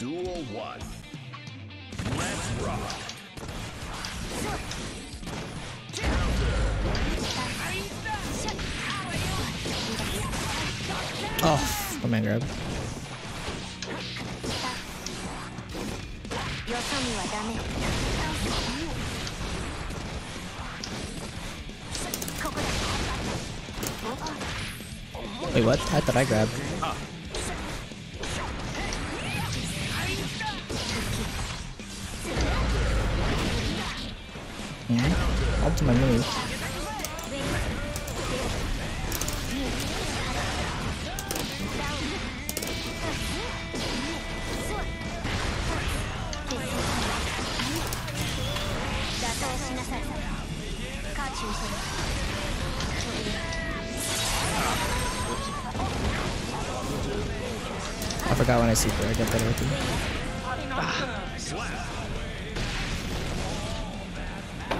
Duel 1. Let's rock! Oh, command grab. Wait, what? I thought I grabbed. Hmm? Ultimate move. I forgot when I see super. I get that everything. Duel 2.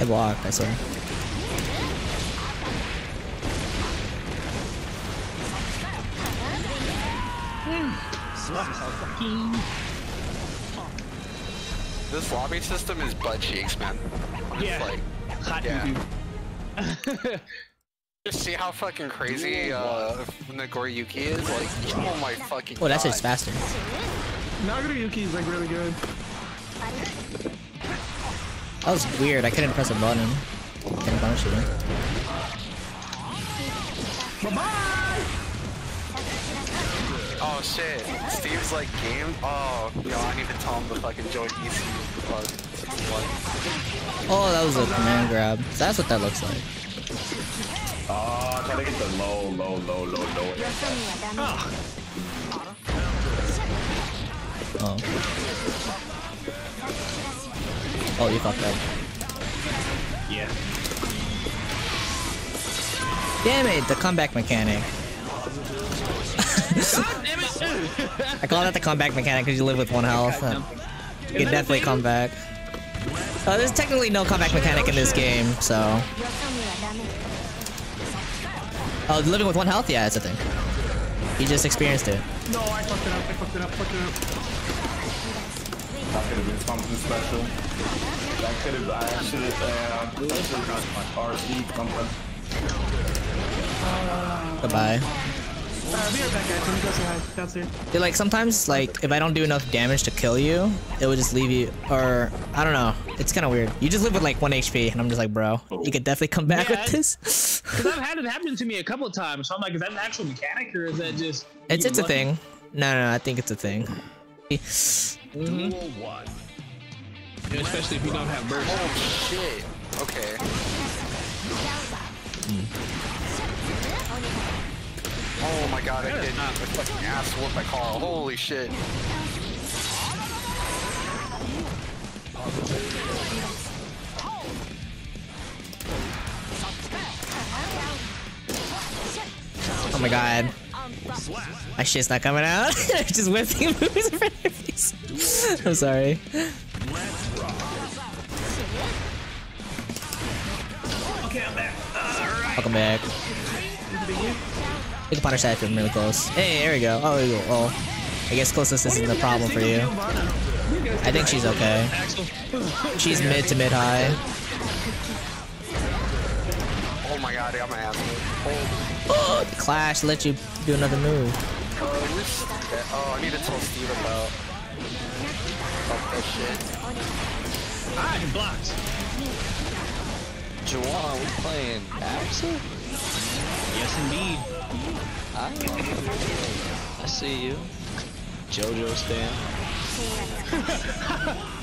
I blocked, I swear. This lobby system is butt cheeks, man. I'm just Yeah. like, Hot Yeah. just see how fucking crazy uh, Nagoriyuki is. Like, oh my fucking. Oh, that's God. just faster. Nagoriyuki is like really good. That was weird. I couldn't press a button. Couldn't punish him. Oh shit. Steve's like game. Oh, yo, I need to tell him to fucking join EC. Oh, that was a command grab. So that's what that looks like. Oh, I to get the low, low, low, low, low. Oh. oh. Oh, you thought that. Yeah. Damn it, the comeback mechanic. I call that the comeback mechanic because you live with one health. Uh, you can definitely come back. Uh, there's technically no comeback mechanic in this game, so... Oh, living with one health? Yeah, that's a thing. You just experienced it. No, I fucked it up, I fucked it up, fucked it up. That something special. That could have, I should have, uh, I should have got my RC something. Goodbye. Uh, be right back, guys. Let me go say hi. Downstairs. Dude, like sometimes, like if I don't do enough damage to kill you, it will just leave you, or I don't know. It's kind of weird. You just live with like one HP, and I'm just like, bro, you could definitely come back Yeah, with this. Because I've had it happen to me a couple of times, so I'm like, is that an actual mechanic or is that just? It's you it's a thing. No, no, no, I think it's a thing. Mhm. 1. Yeah, especially if you don't have burst. Oh shit. Okay. Oh my god, I did a fucking ass whoop by Carl. Holy shit. Oh my god. My shit's not coming out. just whipping moves in front of your face. I'm sorry. Okay, I'm back. Welcome back. We can punish that if you're really close. Hey, there we go. Oh, there we. Oh, I guess closeness isn't the problem for you. I think she's okay. She's mid to mid high. Oh my god, I got my ass whooped. Oh, the clash let you do another move. Oh. Oh, I need to tell Steve about, Oh, that shit. He blocked. Juwan, we playing Axl? Yes, indeed. I, I see you. JoJo stand.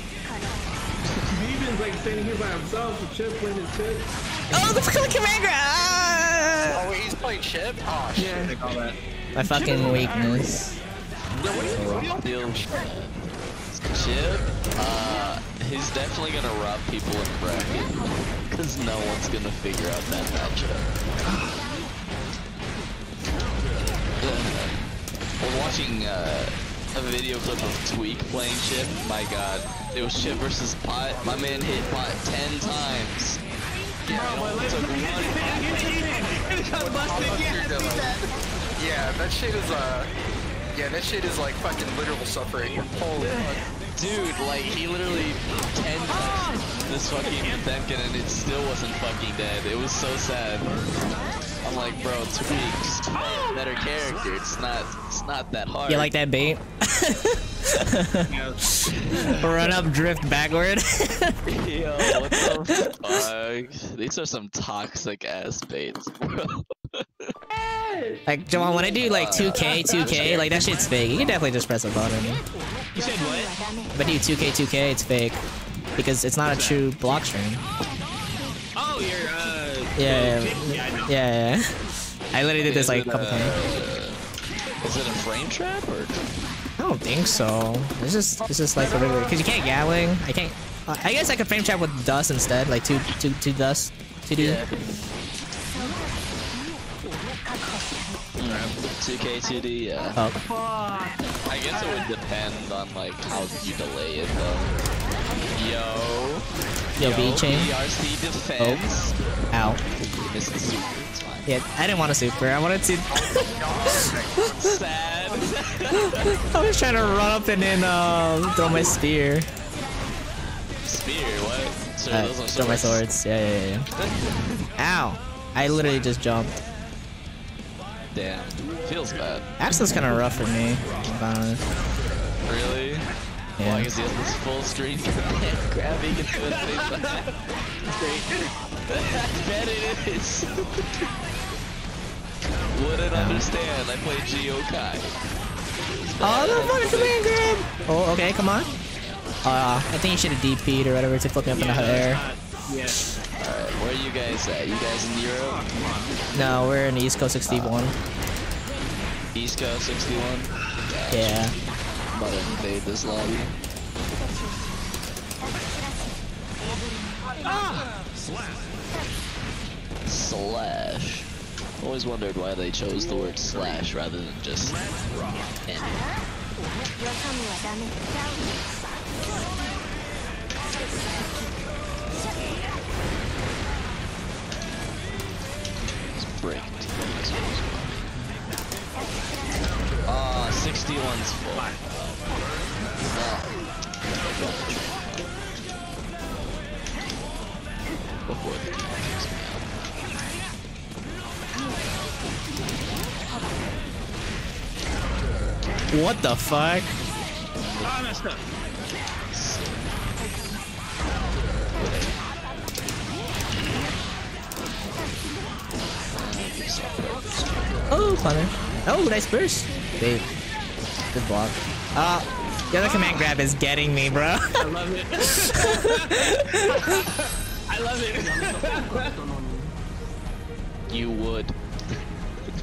Demon's like standing here by himself with Chipp playing his shit. Oh, the fucking command grab! Oh, he's playing Chipp? Oh shit. Yeah. Take all that. My fucking weakness. Feel Chipp, uh, he's definitely gonna rob people in the bracket. Cause no one's gonna figure out that matchup. We're watching uh, a video clip of Tweak playing Chipp. My god. It was Chipp versus Pot. My man hit Pot 10 times. Yeah, it only took one Yeah, that shit is uh yeah, that shit is like fucking literal suffering. Holy fuck. Dude, like he literally 10 times this fucking Potemkin and it still wasn't fucking dead. It was so sad. I'm like, bro, Tweak, just play a better character. It's not, it's not that hard. You like that bait? Run up, drift backward. Yo, what the fuck? These are some toxic ass baits, bro. like, Jamal, when I do like 2K, 2K, like that shit's fake. You can definitely just press a button. You said what? If I do 2K, 2K, it's fake. Because it's not a true block stream. Oh, you're uh. Yeah, yeah, I yeah, yeah. I literally did this like a couple times. Is it a frame trap or? I don't think so. It's just, it's just like a regular, cause you can't gatling. I can't. Uh, I guess I could frame trap with dust instead, like two, two, two dust, two D. Yeah. 2K, 2D, yeah. Oh, I guess it would depend on like how you delay it though. Yo. yo, B chain. BRC defense. Ow. Missed the super, it's fine. Yeah, I didn't want a super. I wanted to. Sad. I was trying to run up and then uh, throw my spear. Spear, what? So Uh, those are throw my swords. Yeah, yeah, yeah. Ow! I literally just jumped. Damn. Feels bad. Axl's kind of rough for me. if I'm. Really? Well, Yeah. I guess he has this full screen command grab he can do it at the same time. I bet it is. Wouldn't understand. I played Geokai. Oh, the fucking command grab! Oh, okay, come on. Uh, I think you should have DP'd or whatever to flip me up in the air. Yeah. Alright, where are you guys at? You guys in Europe? No, we're in East Coast 61. East Coast 61? Yeah. I'm about to invade this lobby. Slash. Always wondered why they chose the word slash rather than just end. 61's full. Before the team kicks me out. What the fuck? Oh, I messed up. Oh, punish. Oh, nice burst. Wait. Good block. Uh, the other command grab is getting me, bro. I love it. I love it. You would.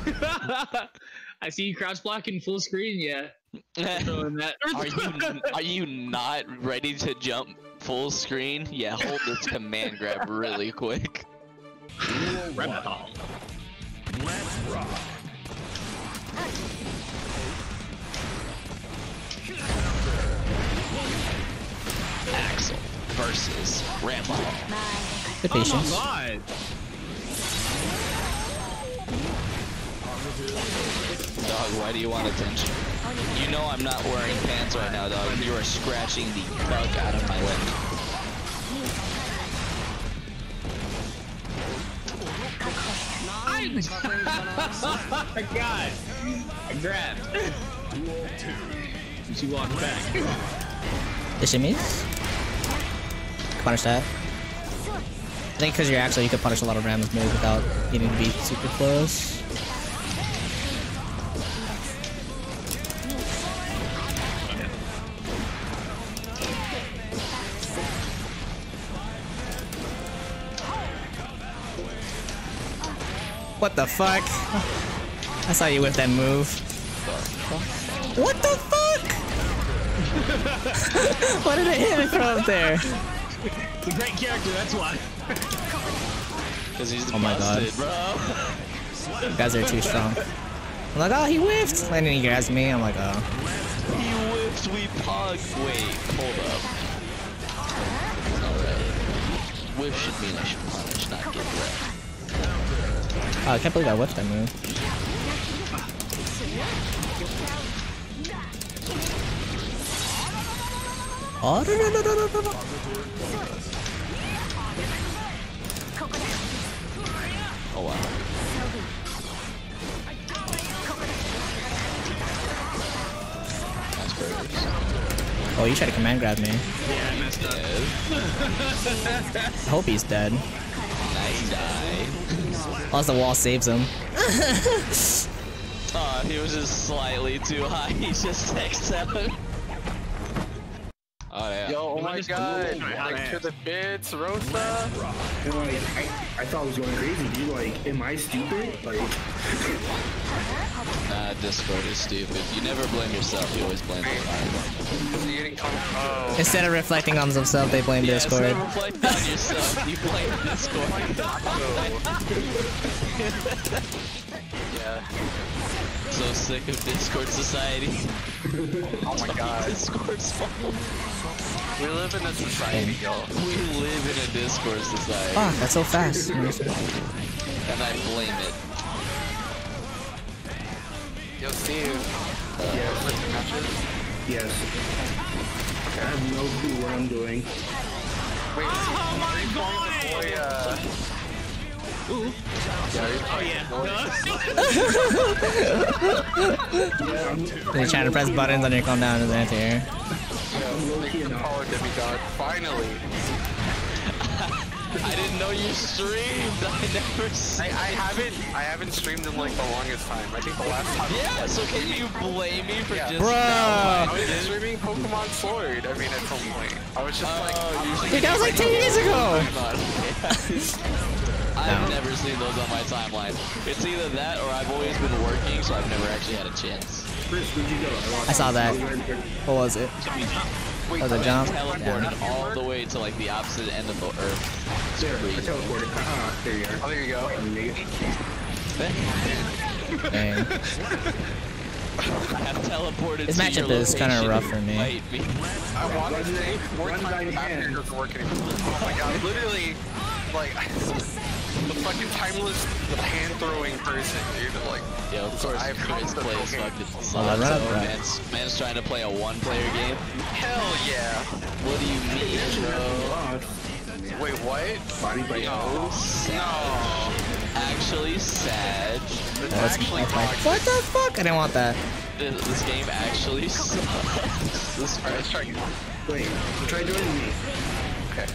I see you crouch blocking full screen. Yeah. That. Are you are you not ready to jump full screen? Yeah, hold this command grab really quick. Grab that ball. Let's rock. Axl versus Rambo. Good Oh my patience. god. Dog, why do you want attention? You know I'm not wearing pants right now, dog. You are scratching the fuck out of my lip. Oh my god. I grabbed. And she walked back. The shimmies? Punish that. I think because you're actually, you could punish a lot of Ram's moves without needing to be super close. What the fuck? I saw you with that move. What the fuck? what did I hit me from up there? The great character, that's why. Cause he's Oh my God. bro. You guys are too strong. I'm like, oh, he whiffed. And then he grabs me. I'm like, oh. He whipped, we pug. Wait, hold up. Alright. Whiff should mean I should punish, not get wrecked. Oh, I can't believe I whiffed that move. Oh, no, no, no, no, no, no. Oh wow. Oh, you tried to command grab me. Yeah, I messed up. I hope he's dead. Nice die. Unless the wall saves him. Oh, he was just slightly too high. He just takes seven. My just- god. Like to the bits, Rosa. And like, I, I thought I was going crazy, dude. Like, am I stupid? Like, Nah, Discord is stupid. You never blame yourself. You always blame the environment. Is he getting com- Oh. Instead of reflecting on themselves, they blame Yeah, Discord. instead of reflecting on yourself, you blame Discord. Yeah. so sick of Discord society. Oh my god. Discord's fault. We live in a society, yo. We live in a Discord society, Fuck, that's so fast. and I blame it. Yo, Steve. Yeah, like matches. yes. I have no clue what I'm doing. Wait, oh my god! Boy, uh... Yeah, you're Oh, yeah. And you're trying to press buttons on your countdown to the answer. I'm low key the enough. power demigod. Finally. I didn't know you streamed. I never. I haven't I haven't streamed in like the longest time. I think the last time. Yeah. So can you blame me for Yeah. just? Bruh. I was streaming Pokemon Sword. I mean, at some point. I was just like, Oh, I'm Dude, that was like 10 years ago! I've never seen those on my timeline. It's either that or I've always been working, so I've never actually had a chance. Chris, where'd you go? I saw that. What was it? wait, Oh, the jump? Teleported Yeah. all the way to like the opposite end of the earth. There, I crazy. teleported. Ah, there you Oh, there you go. Dang. I have teleported This matchup is kinda rough for me. I want to say more Run time by after hand. it doesn't work anymore. Oh my god, literally, like, the fucking timeless hand throwing person, dude. Like, Yo, of course, I have Chris the plays fucking Oh, that Slotso. run, Man's, man's trying to play a one-player game. hell yeah. What do you mean, bro? Wait, what? Body by No. No. Actually, Sag. It's Oh, actually okay. What the fuck? I didn't want that. This, this game actually sucks. This Alright, let's try again. Wait, try joining me. Okay.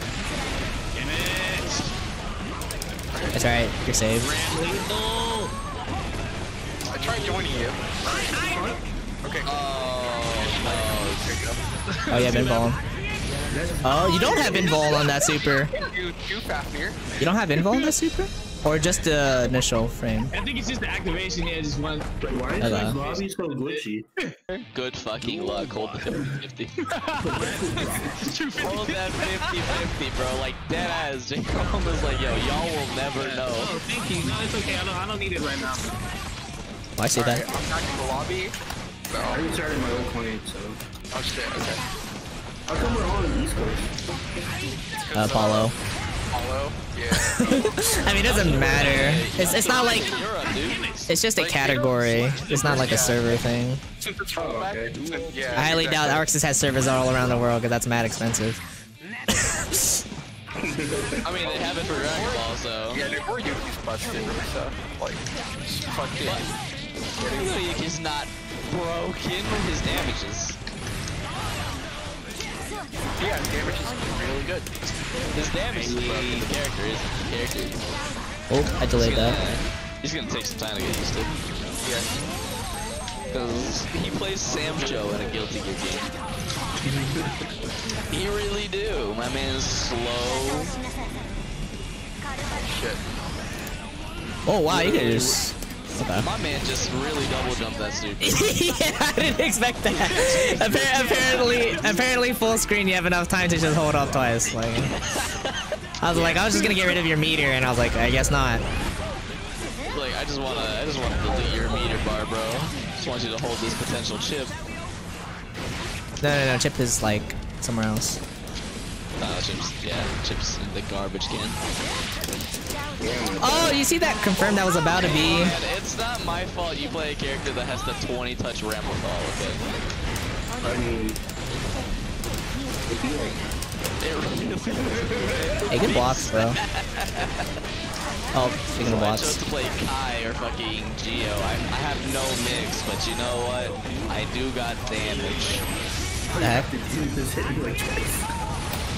Damn it. That's alright. You're saved. I tried joining you. Okay. Uh, oh, Oh, you have invul. Oh, you don't have invul on that super. You, you Fafnir. You don't have invul on that super? Or just the initial frame? I think it's just the activation. Yeah, just one. Wait, why is Hello. my lobby so glitchy? Good fucking luck. Hold the 50 Hold that 50 50, bro. Like, dead ass. Jacob was like, yo, y'all will never know. Oh, thank you. No, it's okay. I don't. I don't need it right now. Why say Alright, that? I'm back in the lobby. I No. restarted my old client, so. Oh shit, okay. How come we're all in the East Coast? Uh, Apollo. Apollo? Yeah. I mean, it doesn't matter. It's, it's not like, it's just a category. It's not like a server thing. Oh, okay. yeah. I highly doubt. Arc Sys has servers all around the world because that's mad expensive. I mean, they have it for Dragon Ball, so. Yeah, dude, we're Yuki's busted and stuff. Like, fucking. League is not broken. with His damage is. Yeah, his damage is really good. His damage is broken. The character is. The character is. Oh, I delayed that. He's gonna take some time to get used to. Yeah. Because he plays Sam Joe in a Guilty Gear game. he really do. My man's slow. Shit. Oh wow, you can just. My man just really double jumped that super. yeah, I didn't expect that. Appar- apparently, apparently, full screen, you have enough time to just hold up twice. Like, I was like, I was just gonna get rid of your meter, and I was like, I guess not. Like I just wanna, I just wanna delete your meter bar, bro. Just want you to hold this potential chip. No, no, no. Chip is like somewhere else. Nah, chips, yeah, chips in the garbage can. Oh, you see that confirmed that was about to be. And it's not my fault you play a character that has the 20 touch ramble ball, okay? I mean, it'd be like, It really Hey, good blocks, bro. Oh, speaking of I chose blocks. to play Ky or fucking Gio. I, I have no mix, but you know what? I do got damage. What the heck?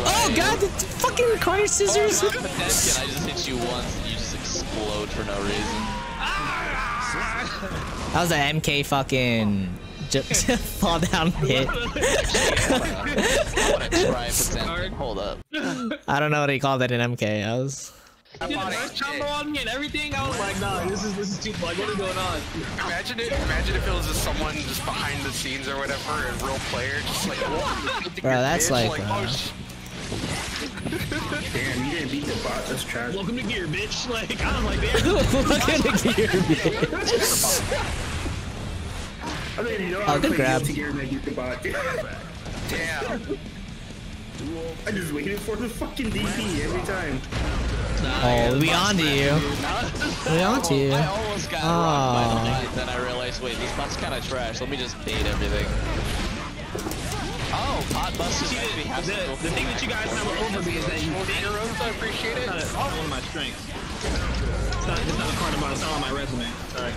Oh god, the fucking corner scissors! But then can I just hit you once and you just explode for no reason? That was an MK fucking ju- fall down hit. I wanna try Potemkin. Hold up. I don't know what he called that in MK. I was. Did the combo on me and everything. I was like, nah, this is this is too like what is going on? Imagine it. Imagine if it was just someone just behind the scenes or whatever, a real player, just like. Bro, that's like, oh, uh, sh- Damn, you didn't beat the bot. That's trash. Welcome to gear, bitch. Like I'm like, damn. Look at the gear, bitch. I didn't know Oh, I was good playing grab. Guilty Gear and I the bot. damn. I just waited for the fucking DP every time. Oh, we on to you. We on to you. I almost got rocked by the Aw. then I realized, wait, this bot's kind of trash. Let me just bait everything. Pot See, the, the, the thing that you guys have over me is that you think I appreciate it. it's not, one of my strengths. It's not, it's not a part of my, it's not on my resume. Sorry.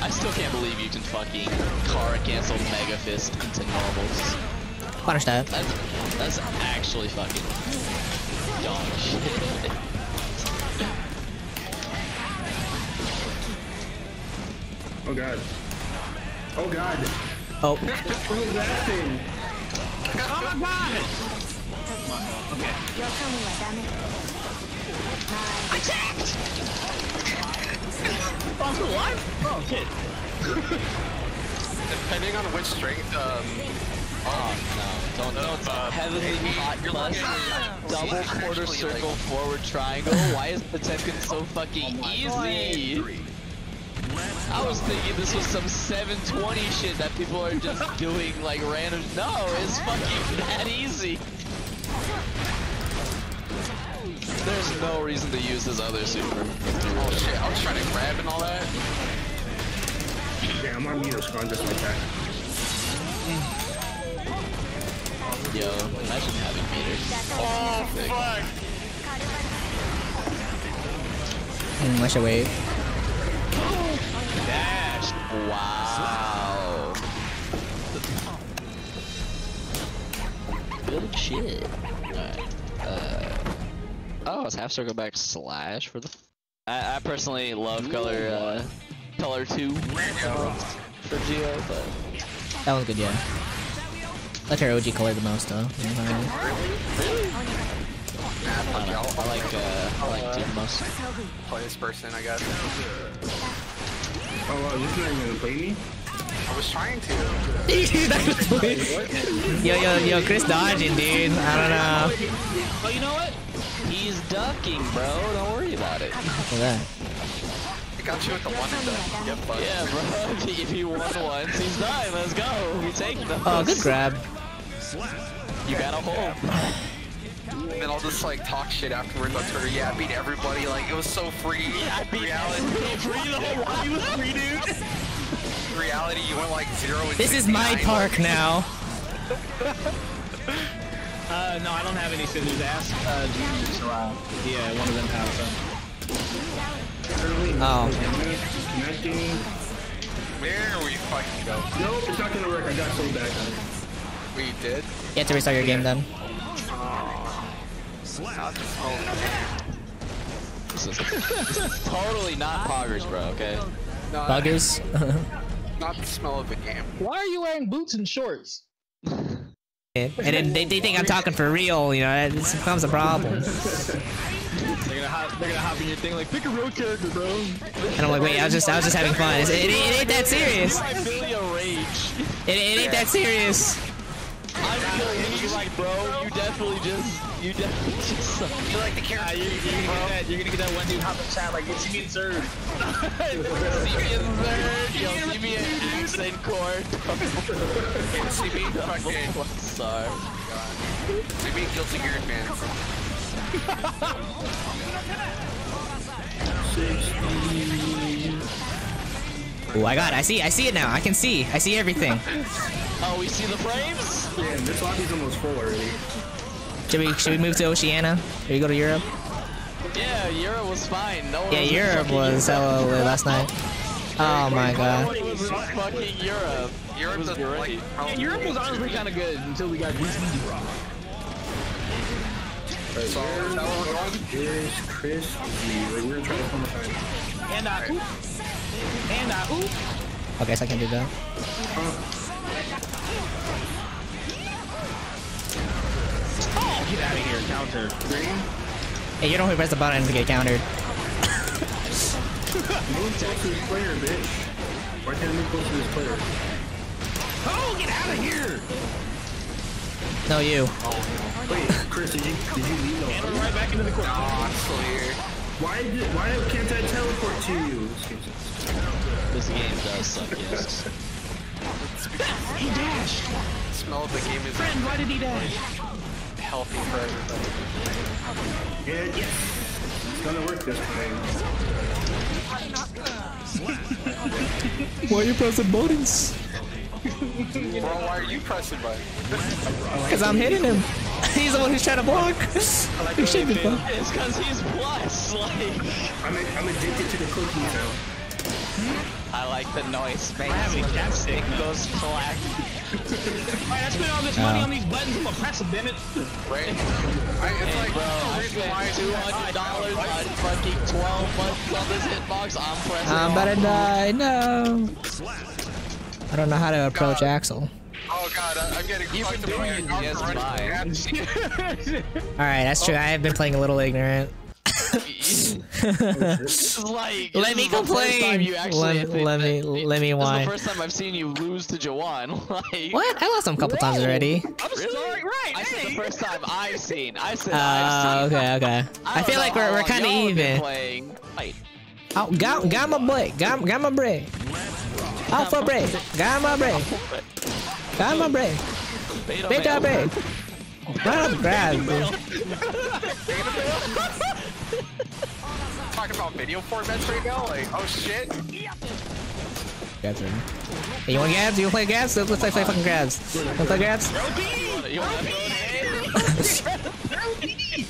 I still can't believe you can fucking car cancel Mega Fist into normals. Punish that. That's, that's actually fucking dog shit. Oh god. Oh god. Oh, What was that thing? oh my god! Okay. Attacked! oh, I'm still alive? Oh, shit. Depending on which strength, um... Oh, no. Don't, no, don't. Uh, Heavenly Hot Plus, double quarter circle like... forward triangle. Why is the Tekken so fucking oh easy? I was thinking this was some 720 shit that people are just doing like random. No, it's fucking that easy. There's no reason to use his other super. oh shit, I was trying to grab and all that. Damn, I'm meter spawn just like that. Yo, imagine having meters. Oh fuck! mm, I should wait. Dash. Wow. Good shit. Alright. Uh, oh, it's half circle back slash for the. I, I personally love color uh, color two for Gio, but That one's good, yeah. That's her OG color the most, though. I don't know. I like uh, I like two the most. Play this person, I guess. Oh wow, this not even gonna play me? I was trying to. yo, yo, yo, Chris dodging, dude. I don't know. Oh, you know what? He's ducking, bro. Don't worry about it. Look at that. I got you with the one and done. Yep, bud. Yeah, bro. If he won once, he's done. Let's go. We take those. Oh, good grab. You got a hold. And then I'll just like talk shit afterwards on Twitter. Yeah, I beat everybody. Like it was so free. I beat reality. Free the whole while you was free, dude. reality, you went like zero. And This is my 69, park now. Uh, no, I don't have any scissors. Ask uh, Junior around. Yeah, one of them has some. Early Oh. Connecting. There we fucking go. Nope, it's not gonna work. I got so bad. We did. You have to restart your game then. This is, this is totally not poggers, bro. Okay. No, Buggers. Not the smell of the game. Why are you wearing boots and shorts? and then they, they think I'm talking for real, you know, it becomes a problem. They're gonna hop, they're gonna hop in your thing like pick a real character, bro. And I'm like, wait, I was just, I was just having fun. It, it, it ain't that serious. I feel your rage. It, it ain't that serious. I'm feeling you like, bro. You definitely just, you definitely just. You like the Ah, character? you, you're gonna get that. You're gonna get that one dude hop in chat like, see me in third. see me in third. Yo, see me in Accent Core. See me fucking. Sorry. See me guilty gear advance. Ooh, I got it. I see, I see it now. I can see. I see everything. Oh, we see the frames. Damn, this lobby's almost full already. Should we, should we move to Oceania? Should we go to Europe? Yeah, Europe was fine. No one Yeah, was Europe was hella lit last night. Oh my god. It was fucking Europe. Europe was great. like. Yeah, Europe was honestly kind of good until we got DC. So, is that where we're going? Here's Chris we're gonna try this one more time. And I oop. And I oop. Okay, so I can do that. Get out of here, counter. Green, Hey, you don't have to press the button to get countered. move close to this player, bitch. Why can't I move close to this player? Oh, get out of here. No, you. Oh, Wait, Chris, did you did you leave And the we're right back into the corner. court. Clear. Why did why can't I teleport to you? This game does suck, yes. He dashed. Smell of the game is Friend, why did he dash? Healthy for everybody. Yeah, yes. It's gonna work this time. Why are you pressing buttons? Bro, why are you pressing buttons? Because I'm hitting him. He's the one who's trying to block. You should be fun. It's because he's plus. Like, I'm a, I'm addicted to the cookie now. I like the noise. I have a chapstick. It goes clack. Alright, I spent all this money Oh. on these buttons. I'm gonna press them, damn it. Right? I, it's like Bro, the I reason why spent two hundred dollars on fucking twelve buttons on this hitbox. I'm pressing. I'm about to die. No. I don't know how to approach Axl. Oh god, I, I'm getting You've fucked been up doing again. it I'm just fine. Alright, that's true. I have been playing a little ignorant. like, Let me is the first complain. You Let- admit let me- let me This whine. is the first time I've seen you lose to Jawan. like, What? I lost him a couple times already. I'm sorry, right? I said the first time I've seen. I said Uh, I've seen. okay, okay. I don't feel like we're, we're kind of y'all have been even. Playing. Wait, Oh, ga- gamma break, gamma, gamma break, alpha break, gamma break, gamma break, beta, beta male. Break. Run up, grab. Talking about video formats right now? Like, oh shit. Grabs him. Hey, you want grabs? You want to play grabs? Let's let's play, play fucking grabs. Want to play grabs? You wanna- you wanna throw it?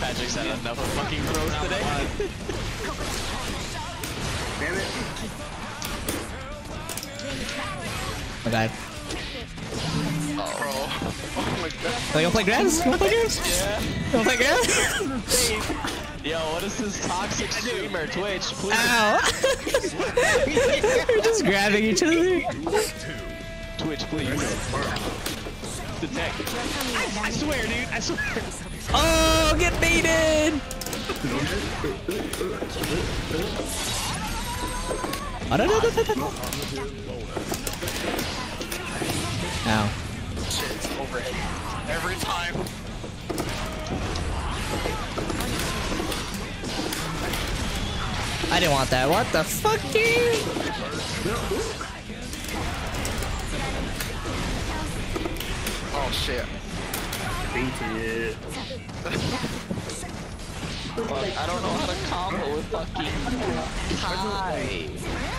Patrick's had enough of fucking throws today. Damn it. Oh god. Bro. Oh my god. Oh, you want to play grabs? You want to play grabs? Yeah. You want to play grabs? Yo, what is this toxic streamer? Twitch, please. Ow! We're just grabbing each other. Twitch, please. Detect. I, I swear, dude. I swear. Oh, get baited! Oh, no, no, no, no, no. Ow. Shit, overhead. Every time. I didn't want that. What the fuck, dude? Oh shit. Fainted. Fuck, I don't know how to combo with fucking Ky.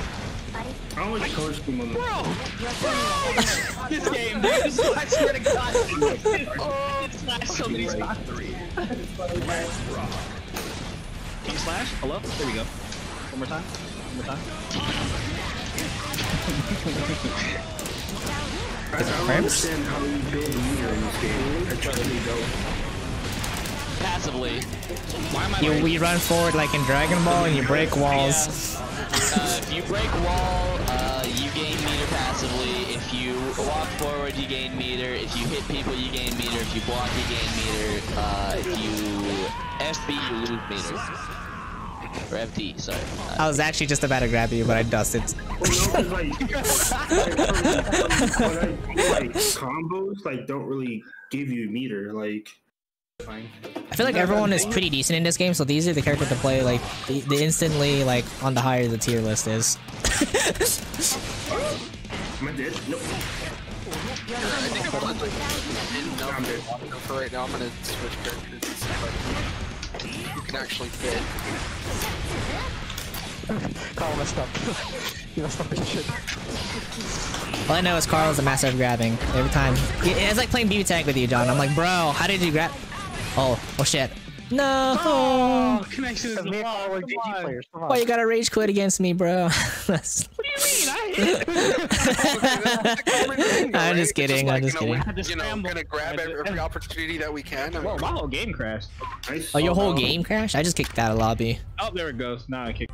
I don't like color scheme on the This game, dude. This is, I swear to God. oh, it slashed so many spots. Can you slash? Hello? There we go. One more time. One more time. I, I don't understand how you build a meter in this game. I truly don't. Passively. Why am I You wearing- we run forward like in Dragon Ball and you break walls. Uh, if you break wall, uh, you gain meter passively. If you walk forward, you gain meter. If you hit people, you gain meter. If you block, you gain meter. Uh, if you FB, you lose meter. Or FD, sorry. Uh, I was actually just about to grab you, but I dusted. Well, like, when I, like combos like don't really give you meter. Like, fine. I feel like everyone is pretty decent in this game, so these are the characters to play like the, the instantly like on the higher the tier list is. Am I dead? Nope. I think I'm like, for right now. I'm gonna switch characters who can actually fit. Carl messed up. you messed up. All I know is Carl is a master of grabbing every time. It's like playing BB tag with you, John. I'm like, bro, how did you grab? Oh, oh shit. No. Oh, connection is Because me and Carl were lost. GG Come on. players. Come on. Why you gotta rage quit against me, bro? What do you mean? I hit. That's the common thing, though, I'm right? just kidding, It's I'm like, just you know, kidding. I had You know, scramble. gonna grab every, every opportunity that we can. I Whoa, my whole game crashed. Nice. oh, your whole Oh, game crashed? I just kicked out of lobby. Oh, there it goes. Now I kicked.